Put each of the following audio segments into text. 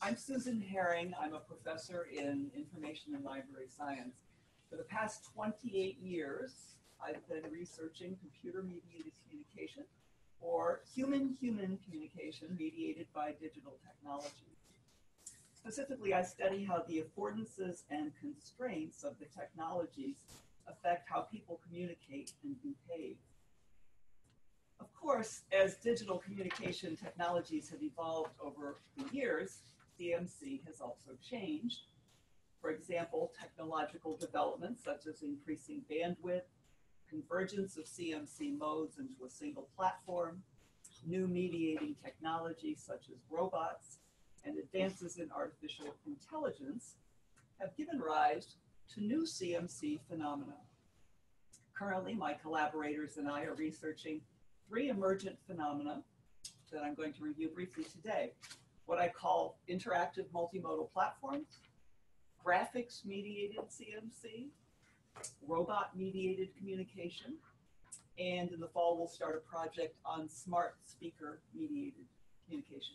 I'm Susan Herring. I'm a professor in information and library science. For the past 28 years, I've been researching computer mediated communication or human human communication mediated by digital technology. Specifically, I study how the affordances and constraints of the technologies affect how people communicate and behave. Of course, as digital communication technologies have evolved over the years, CMC has also changed. For example, technological developments such as increasing bandwidth, convergence of CMC modes into a single platform, new mediating technologies such as robots, and advances in artificial intelligence have given rise to new CMC phenomena. Currently, my collaborators and I are researching three emergent phenomena that I'm going to review briefly today. What I call interactive multimodal platforms, graphics mediated CMC, robot mediated communication, and in the fall we'll start a project on smart speaker mediated communication.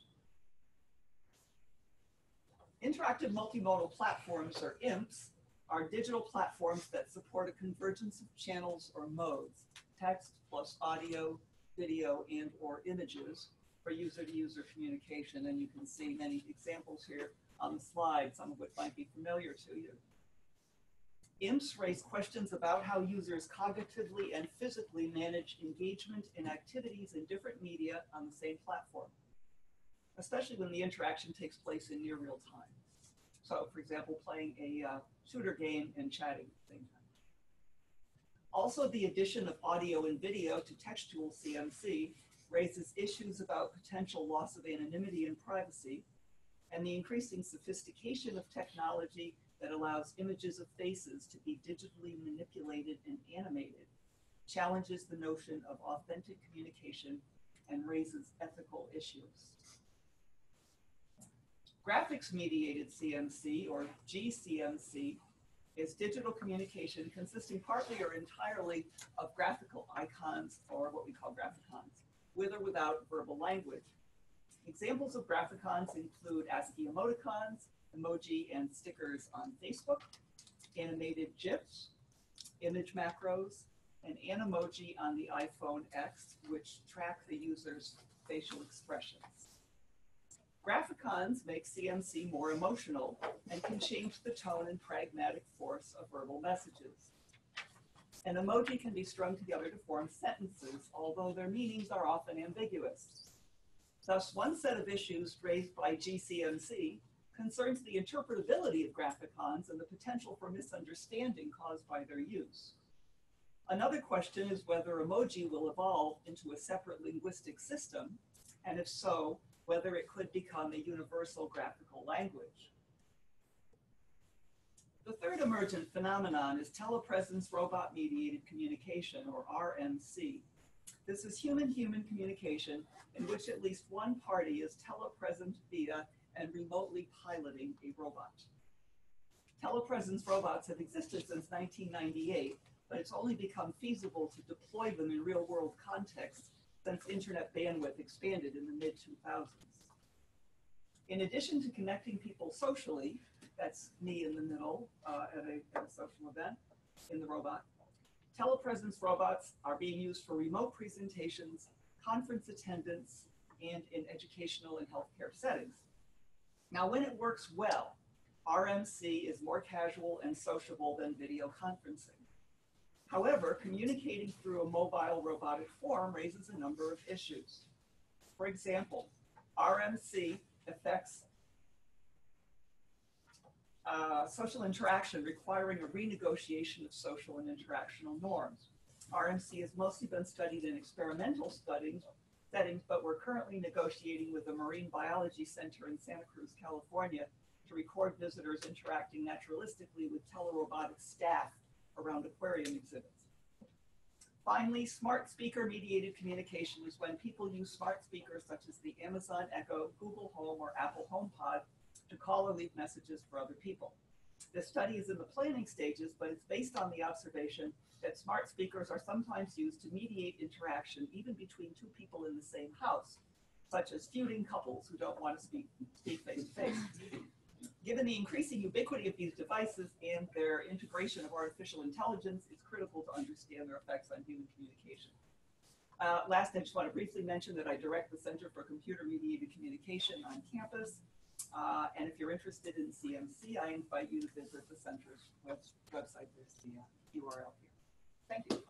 Interactive multimodal platforms, or IMPs, are digital platforms that support a convergence of channels or modes, text plus audio, video, and or images for user-to-user communication. And you can see many examples here on the slide, some of which might be familiar to you. IMPs raise questions about how users cognitively and physically manage engagement in activities in different media on the same platform, especially when the interaction takes place in near real time. So, for example, playing a uh, shooter game and chatting at the same time. Also, the addition of audio and video to textual CMC raises issues about potential loss of anonymity and privacy, and the increasing sophistication of technology that allows images of faces to be digitally manipulated and animated challenges the notion of authentic communication and raises ethical issues. Graphics mediated CMC, or GCMC, is digital communication consisting partly or entirely of graphical icons, or what we call graphicons, with or without verbal language. Examples of graphicons include ASCII emoticons, emoji and stickers on Facebook, animated GIFs, image macros, and Animoji on the iPhone X, which track the user's facial expressions. Graphicons make CMC more emotional and can change the tone and pragmatic force of verbal messages. An emoji can be strung together to form sentences, although their meanings are often ambiguous. Thus, one set of issues raised by GCMC concerns the interpretability of graphicons and the potential for misunderstanding caused by their use. Another question is whether emoji will evolve into a separate linguistic system, and if so, whether it could become a universal graphical language. The third emergent phenomenon is telepresence robot mediated communication, or RMC. This is human human communication in which at least one party is telepresent via and remotely piloting a robot. Telepresence robots have existed since 1998, but it's only become feasible to deploy them in real world contexts since internet bandwidth expanded in the mid 2000s. In addition to connecting people socially, that's me in the middle uh, at, a, at a social event in the robot, telepresence robots are being used for remote presentations, conference attendance, and in educational and healthcare settings. Now, when it works well, RMC is more casual and sociable than video conferencing. However, communicating through a mobile robotic form raises a number of issues. For example, RMC affects uh, social interaction requiring a renegotiation of social and interactional norms. RMC has mostly been studied in experimental studies, settings, but we're currently negotiating with the Marine Biology Center in Santa Cruz, California to record visitors interacting naturalistically with telerobotic staff around aquarium exhibits. Finally, smart speaker mediated communication is when people use smart speakers such as the Amazon Echo, Google Home, or Apple HomePod to call or leave messages for other people. The study is in the planning stages, but it's based on the observation that smart speakers are sometimes used to mediate interaction even between two people in the same house, such as feuding couples who don't want to speak, face to face. Given the increasing ubiquity of these devices and their integration of artificial intelligence, it's critical to understand their effects on human communication. Uh, last, I just want to briefly mention that I direct the Center for Computer Mediated Communication on campus. Uh, and if you're interested in CMC, I invite you to visit the center's web- website. There's the uh, URL here. Thank you.